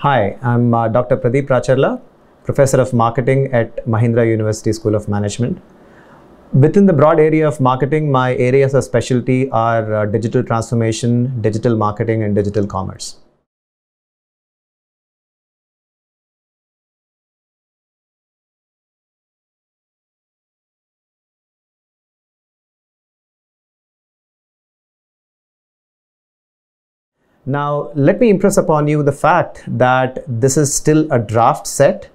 Hi, I'm uh, Dr. Pradeep Racherla, Professor of Marketing at Mahindra University School of Management. Within the broad area of marketing, my areas of specialty are uh, digital transformation, digital marketing, and digital commerce. Now, let me impress upon you the fact that this is still a draft set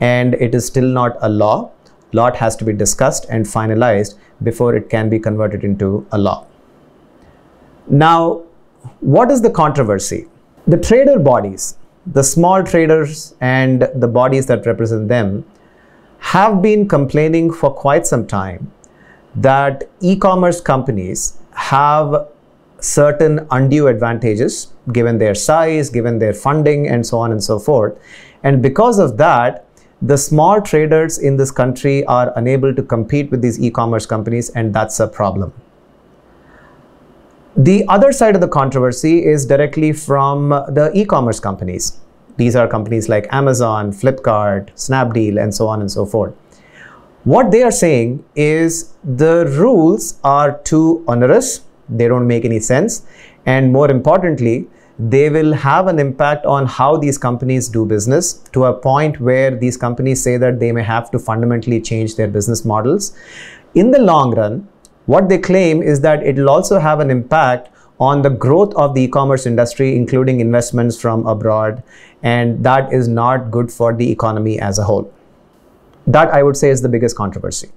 and it is still not a law. Lot has to be discussed and finalized before it can be converted into a law. Now, what is the controversy? The trader bodies, the small traders and the bodies that represent them have been complaining for quite some time that e-commerce companies have certain undue advantages given their size, given their funding, and so on and so forth. And because of that, the small traders in this country are unable to compete with these e commerce companies, and that's a problem. The other side of the controversy is directly from the e commerce companies. These are companies like Amazon, Flipkart, Snapdeal, and so on and so forth. What they are saying is the rules are too onerous they don't make any sense. And more importantly, they will have an impact on how these companies do business to a point where these companies say that they may have to fundamentally change their business models. In the long run, what they claim is that it will also have an impact on the growth of the e-commerce industry, including investments from abroad, and that is not good for the economy as a whole. That I would say is the biggest controversy.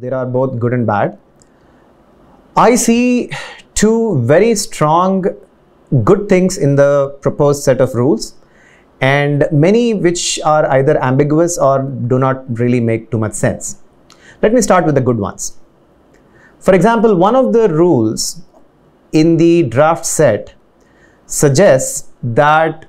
There are both good and bad. I see two very strong good things in the proposed set of rules and many which are either ambiguous or do not really make too much sense. Let me start with the good ones. For example, one of the rules in the draft set suggests that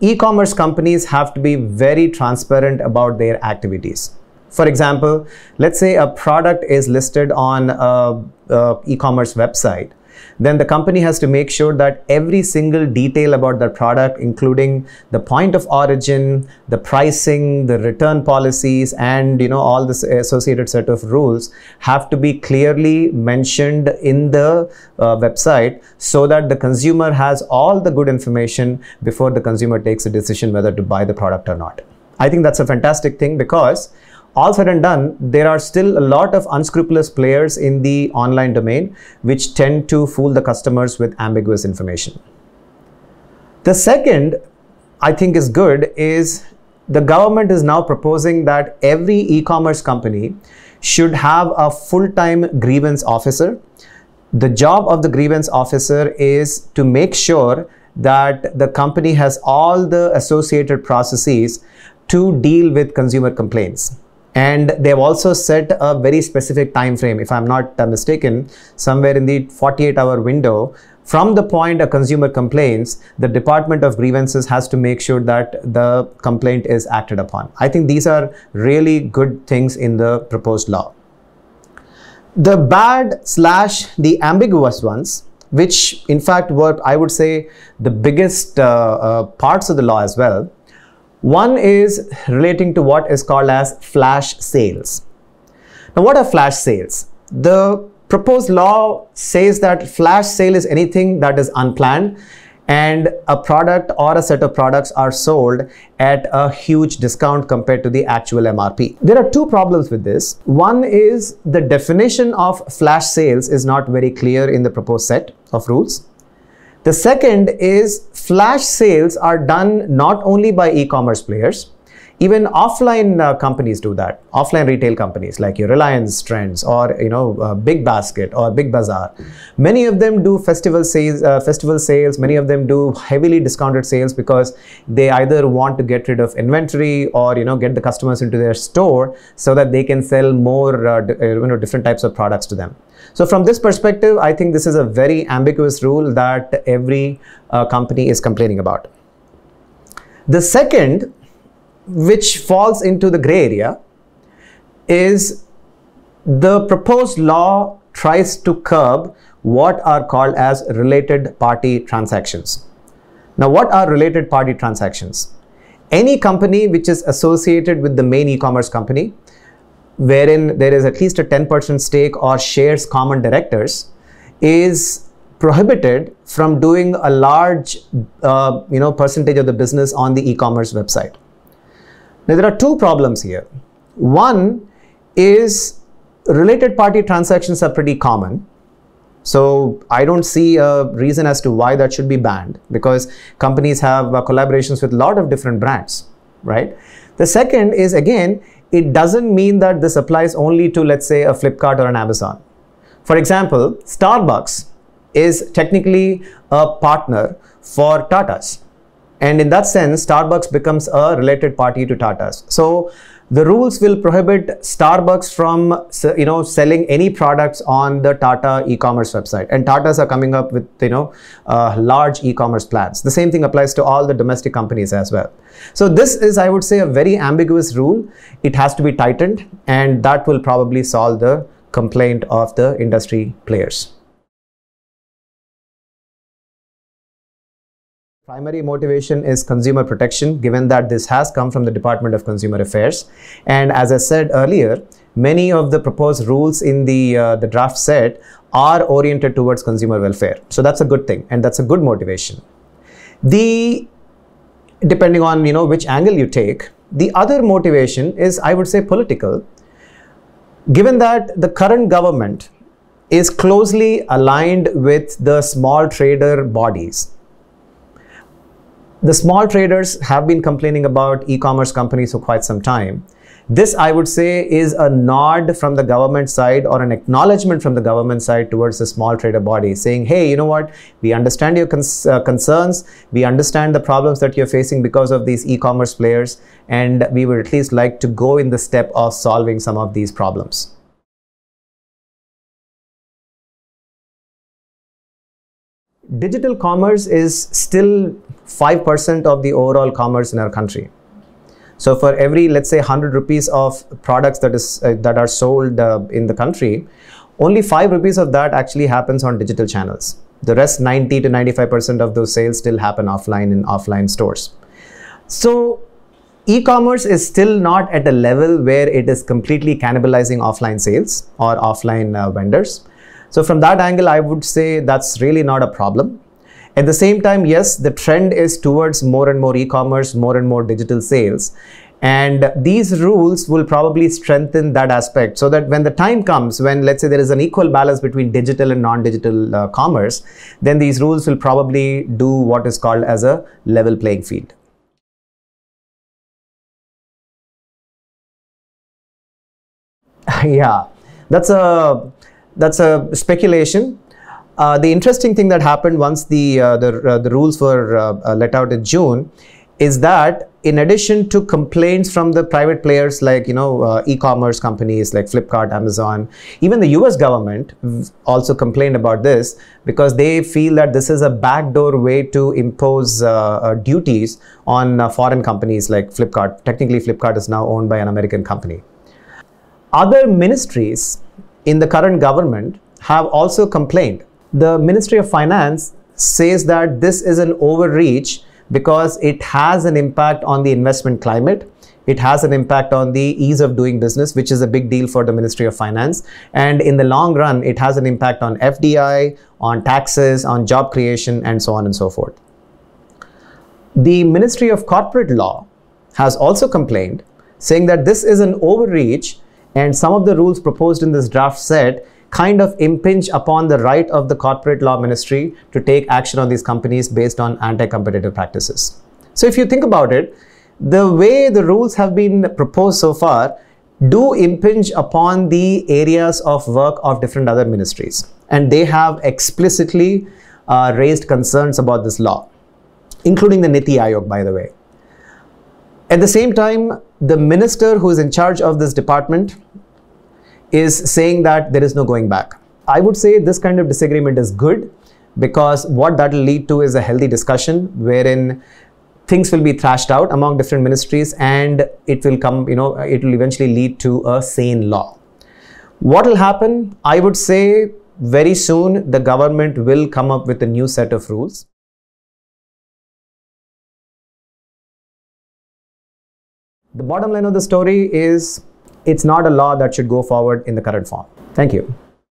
e-commerce companies have to be very transparent about their activities. For example, let's say a product is listed on a, a e-commerce website then the company has to make sure that every single detail about the product, including the point of origin, the pricing, the return policies, and you know all this associated set of rules, have to be clearly mentioned in the uh, website so that the consumer has all the good information before the consumer takes a decision whether to buy the product or not. I think that's a fantastic thing because all said and done, there are still a lot of unscrupulous players in the online domain which tend to fool the customers with ambiguous information. The second, I think is good, is the government is now proposing that every e-commerce company should have a full-time grievance officer. The job of the grievance officer is to make sure that the company has all the associated processes to deal with consumer complaints and they've also set a very specific time frame if i'm not uh, mistaken somewhere in the 48 hour window. From the point a consumer complains the department of grievances has to make sure that the complaint is acted upon. I think these are really good things in the proposed law. The bad slash the ambiguous ones which in fact were i would say the biggest uh, uh, parts of the law as well one is relating to what is called as flash sales. Now, what are flash sales? The proposed law says that flash sale is anything that is unplanned and a product or a set of products are sold at a huge discount compared to the actual MRP. There are two problems with this. One is the definition of flash sales is not very clear in the proposed set of rules. The second is flash sales are done not only by e-commerce players, even offline uh, companies do that. Offline retail companies like your Reliance Trends or you know uh, Big Basket or Big Bazaar. Many of them do festival sales. Uh, festival sales. Many of them do heavily discounted sales because they either want to get rid of inventory or you know get the customers into their store so that they can sell more uh, uh, you know different types of products to them. So from this perspective, I think this is a very ambiguous rule that every uh, company is complaining about. The second, which falls into the gray area, is the proposed law tries to curb what are called as related party transactions. Now, what are related party transactions? Any company which is associated with the main e-commerce company, wherein there is at least a 10% stake or shares common directors, is prohibited from doing a large uh, you know, percentage of the business on the e-commerce website. Now, there are two problems here. One is related party transactions are pretty common so I don't see a reason as to why that should be banned because companies have uh, collaborations with a lot of different brands, right? The second is again, it doesn't mean that this applies only to let's say a Flipkart or an Amazon. For example, Starbucks is technically a partner for Tata's. And in that sense, Starbucks becomes a related party to Tata's. So the rules will prohibit Starbucks from you know selling any products on the Tata e-commerce website. And Tatas are coming up with you know uh, large e-commerce plans. The same thing applies to all the domestic companies as well. So this is I would say a very ambiguous rule. It has to be tightened and that will probably solve the complaint of the industry players Primary motivation is consumer protection, given that this has come from the Department of Consumer Affairs. And as I said earlier, many of the proposed rules in the, uh, the draft set are oriented towards consumer welfare. So that's a good thing, and that's a good motivation. The, depending on you know which angle you take, the other motivation is, I would say, political. Given that the current government is closely aligned with the small trader bodies the small traders have been complaining about e-commerce companies for quite some time. This, I would say, is a nod from the government side or an acknowledgement from the government side towards the small trader body saying, hey, you know what, we understand your cons uh, concerns, we understand the problems that you're facing because of these e-commerce players, and we would at least like to go in the step of solving some of these problems. digital commerce is still 5% of the overall commerce in our country. So for every, let's say, 100 rupees of products that is uh, that are sold uh, in the country, only 5 rupees of that actually happens on digital channels. The rest 90 to 95% of those sales still happen offline in offline stores. So e-commerce is still not at a level where it is completely cannibalizing offline sales or offline uh, vendors. So from that angle, I would say that's really not a problem. At the same time, yes, the trend is towards more and more e-commerce, more and more digital sales. And these rules will probably strengthen that aspect so that when the time comes, when let's say there is an equal balance between digital and non-digital uh, commerce, then these rules will probably do what is called as a level playing field. yeah, that's a that's a speculation. Uh, the interesting thing that happened once the uh, the, uh, the rules were uh, uh, let out in June is that in addition to complaints from the private players like you know e-commerce companies like Flipkart, Amazon, even the U.S. government also complained about this because they feel that this is a backdoor way to impose duties on foreign companies like Flipkart. Technically, Flipkart is now owned by an American company. Other ministries in the current government have also complained. The Ministry of Finance says that this is an overreach because it has an impact on the investment climate. It has an impact on the ease of doing business, which is a big deal for the Ministry of Finance. And in the long run, it has an impact on FDI, on taxes, on job creation, and so on and so forth. The Ministry of Corporate Law has also complained, saying that this is an overreach and some of the rules proposed in this draft set kind of impinge upon the right of the corporate law ministry to take action on these companies based on anti-competitive practices. So if you think about it, the way the rules have been proposed so far do impinge upon the areas of work of different other ministries. And they have explicitly uh, raised concerns about this law, including the Niti Aayog, by the way. At the same time, the minister who is in charge of this department is saying that there is no going back. I would say this kind of disagreement is good because what that will lead to is a healthy discussion wherein things will be thrashed out among different ministries and it will come, you know, it will eventually lead to a sane law. What will happen? I would say very soon the government will come up with a new set of rules. The bottom line of the story is it's not a law that should go forward in the current form. Thank you.